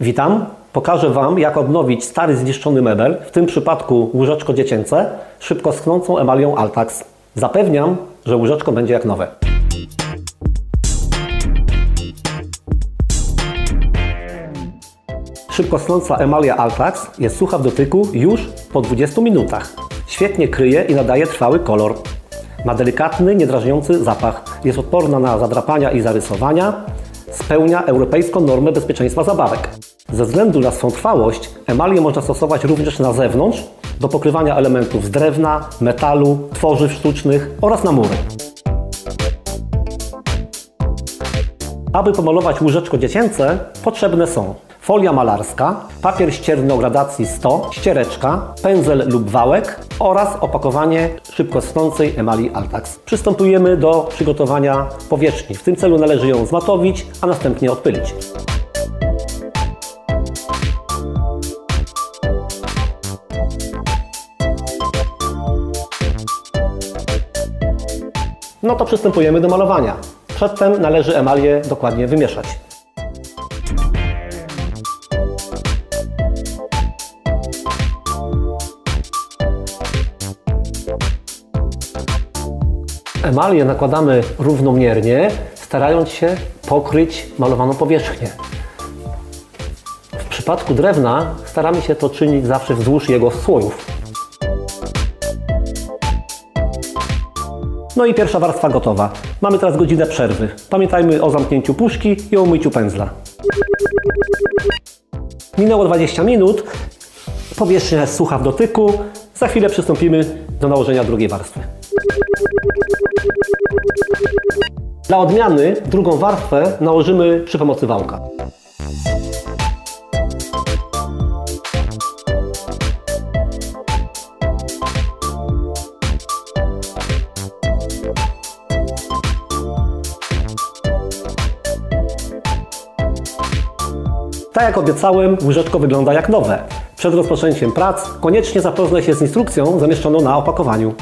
Witam. Pokażę Wam, jak odnowić stary zniszczony mebel, w tym przypadku łóżeczko dziecięce, szybko schnącą emalią Altax. Zapewniam, że łóżeczko będzie jak nowe. Szybko schnąca emalia Altax jest sucha w dotyku już po 20 minutach. Świetnie kryje i nadaje trwały kolor. Ma delikatny, niedrażniący zapach. Jest odporna na zadrapania i zarysowania. Spełnia europejską normę bezpieczeństwa zabawek. Ze względu na swą trwałość, emalię można stosować również na zewnątrz do pokrywania elementów z drewna, metalu, tworzyw sztucznych oraz na mury. Aby pomalować łóżeczko dziecięce, potrzebne są folia malarska, papier ścierny o gradacji 100, ściereczka, pędzel lub wałek oraz opakowanie szybko schnącej emali Altax. Przystępujemy do przygotowania powierzchni. W tym celu należy ją zmatowić, a następnie odpylić. No to przystępujemy do malowania. Przedtem należy emalię dokładnie wymieszać. Emalię nakładamy równomiernie, starając się pokryć malowaną powierzchnię. W przypadku drewna staramy się to czynić zawsze wzdłuż jego słojów. No i pierwsza warstwa gotowa. Mamy teraz godzinę przerwy. Pamiętajmy o zamknięciu puszki i o umyciu pędzla. Minęło 20 minut. Powierzchnia jest sucha w dotyku. Za chwilę przystąpimy do nałożenia drugiej warstwy. Dla odmiany drugą warstwę nałożymy przy pomocy wałka. Tak jak obiecałem, łyżeczko wygląda jak nowe. Przed rozpoczęciem prac koniecznie zapoznaj się z instrukcją zamieszczoną na opakowaniu.